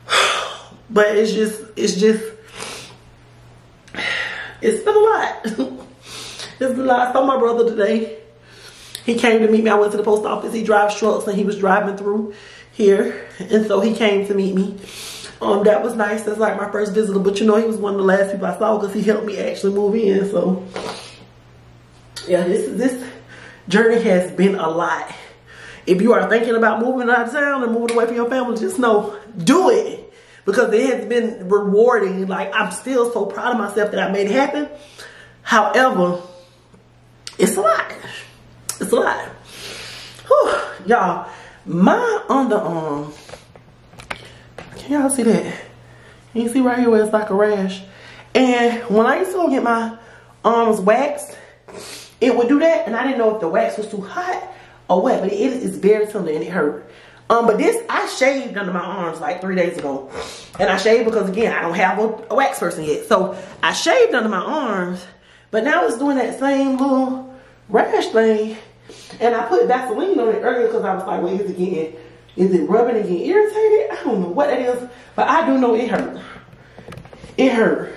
But it's just, it's just, it's been a lot. it's a lot. I saw my brother today. He came to meet me. I went to the post office. He drives trucks and he was driving through here. And so he came to meet me. Um, that was nice. That's like my first visitor. But you know, he was one of the last people I saw because he helped me actually move in. So yeah, this is this journey has been a lot. If you are thinking about moving out of town and moving away from your family, just know, do it. Because it has been rewarding. Like, I'm still so proud of myself that I made it happen. However, it's a lot. It's a lot. Y'all, my underarm, can y'all see that? You see right here where it's like a rash. And when I used to go get my arms waxed, it would do that. And I didn't know if the wax was too hot or what, but it is very tender and it hurt. Um, but this, I shaved under my arms like three days ago. And I shaved because, again, I don't have a, a wax person yet. So I shaved under my arms, but now it's doing that same little rash thing. And I put Vaseline on it earlier because I was like, wait, is it getting, is it rubbing and getting irritated? I don't know what it is, but I do know it hurt. It hurt.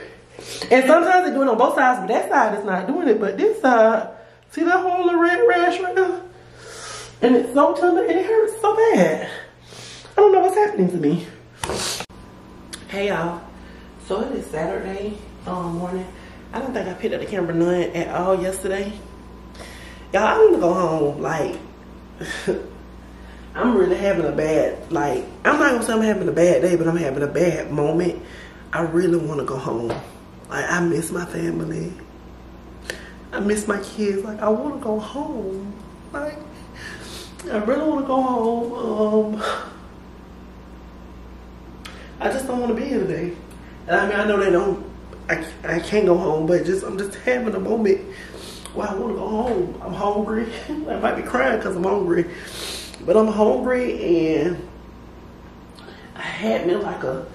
And sometimes it's doing on both sides, but that side is not doing it. But this side, see that whole little red rash right there? And it's so tender and it hurts so bad. I don't know what's happening to me. Hey y'all. So it is Saturday um, morning. I don't think I picked up the camera none at all yesterday. Y'all, I want to go home. Like, I'm really having a bad, like, I'm not gonna say I'm having a bad day, but I'm having a bad moment. I really want to go home. Like, I miss my family. I miss my kids. Like, I want to go home. Like, I really want to go home. Um, I just don't want to be here today. And I mean, I know they don't, I, I can't go home, but just I'm just having a moment where I want to go home. I'm hungry. I might be crying because I'm hungry. But I'm hungry and I had me like a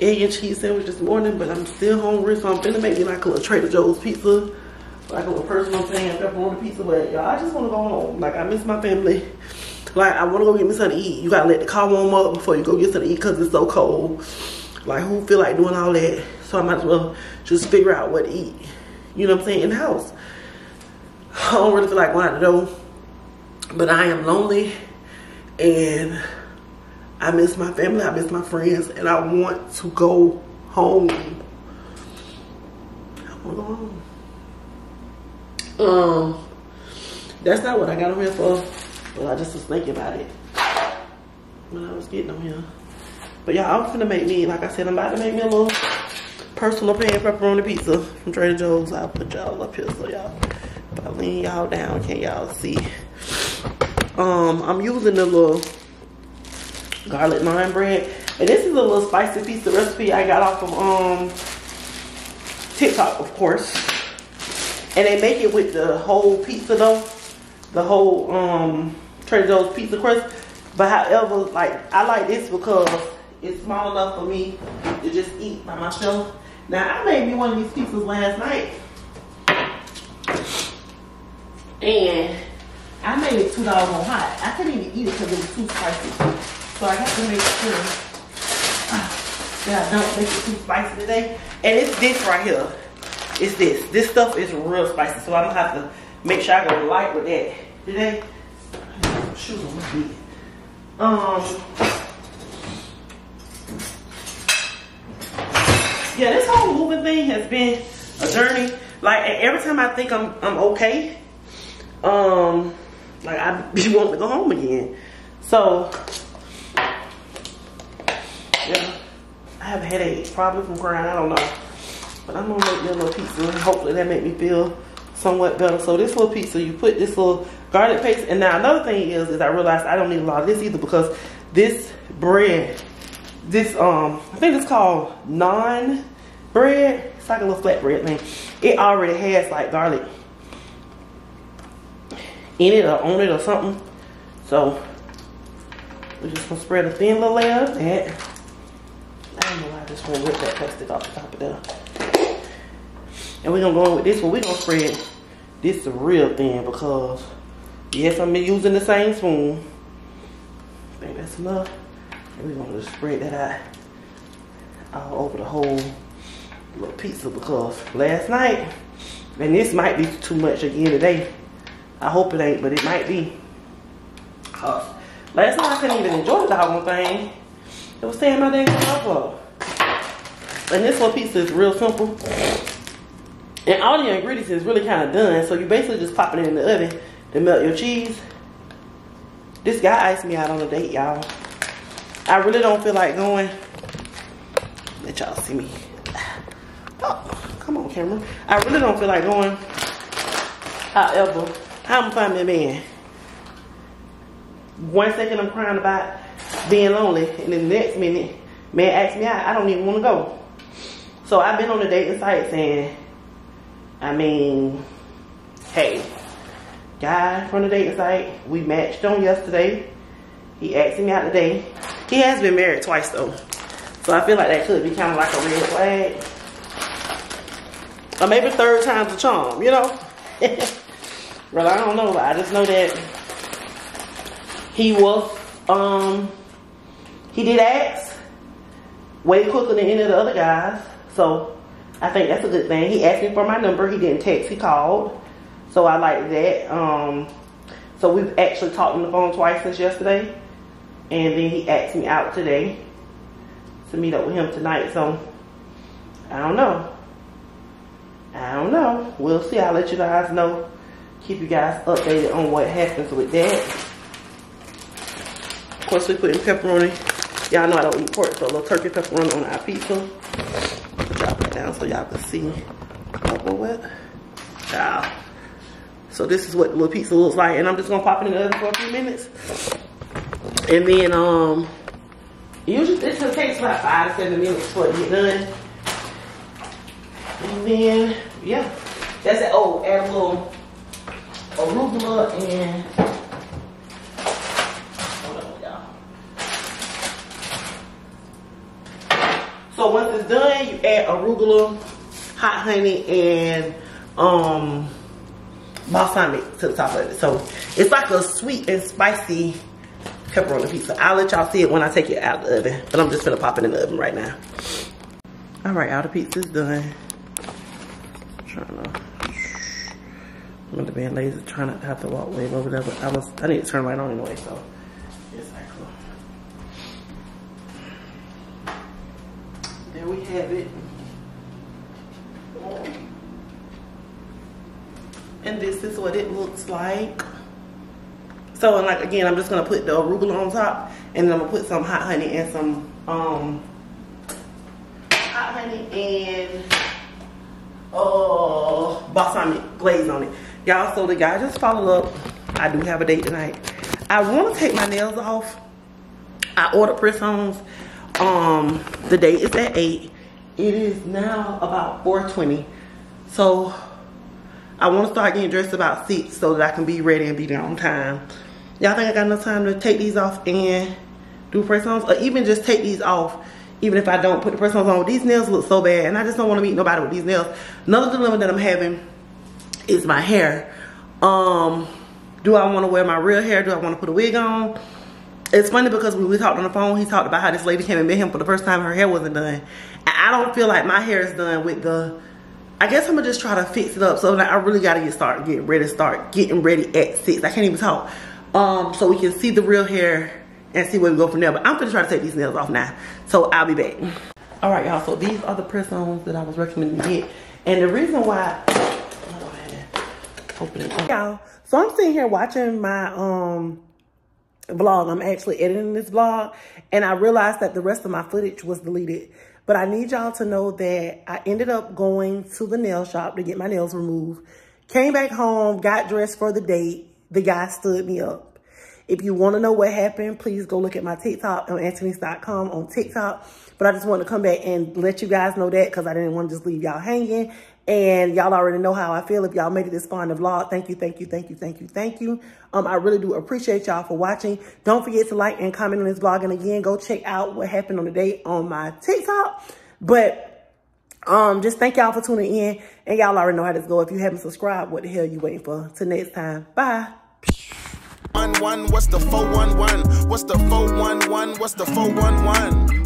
egg and cheese sandwich this morning, but I'm still hungry, so I'm gonna make me like a little Trader Joe's pizza like a little personal thing, pepperoni pizza, but y'all, I just want to go home. Like, I miss my family. Like, I want to go get me something to eat. You got to let the car warm up before you go get something to eat because it's so cold. Like, who feel like doing all that? So I might as well just figure out what to eat. You know what I'm saying? In the house. I don't really feel like going out the door. But I am lonely. And I miss my family. I miss my friends. And I want to go home. I want to go home. Um, that's not what I got on here for. But I just was thinking about it when I was getting on here. But y'all, I'm finna make me, like I said, I'm about to make me a little personal pan pepperoni pizza from Trader Joe's. I'll put y'all up here so y'all, if I lean y'all down, can y'all see? Um, I'm using the little garlic naan bread. And this is a little spicy pizza recipe I got off of um TikTok, of course. And they make it with the whole pizza dough, the whole um Trader Joe's pizza crust. But however, like I like this because it's small enough for me to just eat by myself. Now I made me one of these pizzas last night. And I made it two dollars on hot. I couldn't even eat it because it was too spicy. So I have to make sure that I don't make it too spicy today. And it's this right here. It's this. This stuff is real spicy. So I'm gonna have to make sure I go light with that today. Shoes on my feet. Um yeah, this whole moving thing has been a journey. Like every time I think I'm I'm okay, um, like I be wanting to go home again. So yeah, I have a headache, probably from crying. I don't know, but I'm gonna make me a little pizza. and Hopefully that make me feel somewhat better. So this little pizza, you put this little garlic paste, and now another thing is, is I realized I don't need a lot of this either because this bread this um I think it's called naan bread. It's like a little flat bread thing. It already has like garlic in it or on it or something. So we're just gonna spread a thin little layer of that. I don't know why I just want to rip that plastic off the top of there. And we're gonna go in with this one. We're gonna spread this real thin because yes, I'm using the same spoon. I think that's enough. And we're gonna just spread that out all over the whole little pizza because last night, and this might be too much again today. I hope it ain't, but it might be. Cause last night I couldn't even enjoy the doggone thing. It was saying my dang upload. And this little pizza is real simple. And all the ingredients is really kind of done. So you basically just pop it in the oven to melt your cheese. This guy iced me out on a date, y'all. I really don't feel like going. Let y'all see me. Oh, come on, camera. I really don't feel like going. However, how I'm find me a man. One second I'm crying about being lonely, and the next minute, man asks me out. I don't even want to go. So I've been on the dating site saying, I mean, hey, guy from the dating site, we matched on yesterday. He asked me out today. He has been married twice though. So I feel like that could be kind of like a red flag. Or maybe third time's a charm, you know? well, I don't know. I just know that he was, um, he did ask way quicker than any of the other guys. So I think that's a good thing. He asked me for my number. He didn't text, he called. So I like that. Um, so we've actually talked on the phone twice since yesterday. And then he asked me out today to meet up with him tonight. So I don't know. I don't know. We'll see. I'll let you guys know. Keep you guys updated on what happens with that. Of course, we put in pepperoni. Y'all know I don't eat pork, so a little turkey pepperoni on our pizza. Drop it down so y'all can see what what. Child. So this is what the little pizza looks like, and I'm just gonna pop it in the oven for a few minutes. And then, um, usually this takes about five to seven minutes for it to get done. And then, yeah, that's it. Oh, add a little arugula and hold on, y'all. So once it's done, you add arugula, hot honey, and um balsamic to the top of it. So it's like a sweet and spicy pepperoni pizza. I'll let y'all see it when I take it out of the oven. But I'm just gonna pop it in the oven right now. All right, all the pizza's done. trying to, I'm gonna be lazy, trying not to have to walk way over there, but I was, I need to turn right on anyway, so. Yes, I cool. We have it. And this is what it looks like. So, and like again, I'm just gonna put the arugula on top, and then I'm gonna put some hot honey and some um hot honey and uh balsamic glaze on it. Y'all, so the guy just followed up. I do have a date tonight. I want to take my nails off. I ordered press-ons Um, the date is at 8. It is now about 4.20. So, I want to start getting dressed about 6 so that I can be ready and be there on time. Y'all think I got enough time to take these off and do press-ons? Or even just take these off even if I don't put the press-ons on. These nails look so bad and I just don't want to meet nobody with these nails. Another dilemma that I'm having is my hair. Um, do I want to wear my real hair? Do I want to put a wig on? It's funny because when we talked on the phone, he talked about how this lady came and met him for the first time. Her hair wasn't done. And I don't feel like my hair is done with the. I guess I'm gonna just try to fix it up. So I really gotta get started, get ready, to start getting ready at six. I can't even talk. Um, so we can see the real hair and see where we go from there. But I'm gonna try to take these nails off now. So I'll be back. All right, y'all. So these are the press-ons that I was recommending to get. And the reason why, open it. Y'all, so I'm sitting here watching my um vlog. I'm actually editing this vlog and I realized that the rest of my footage was deleted. But I need y'all to know that I ended up going to the nail shop to get my nails removed. Came back home, got dressed for the date. The guy stood me up. If you want to know what happened, please go look at my TikTok on Antinese.com on TikTok. But I just want to come back and let you guys know that because I didn't want to just leave y'all hanging. And y'all already know how I feel if y'all made it this far in the vlog. Thank you, thank you, thank you, thank you, thank you. Um, I really do appreciate y'all for watching. Don't forget to like and comment on this vlog. And again, go check out what happened on the day on my TikTok. But um, just thank y'all for tuning in. And y'all already know how this go. If you haven't subscribed, what the hell you waiting for? Till next time. Bye. One one, what's the four one one? What's the four one one? What's the four one one?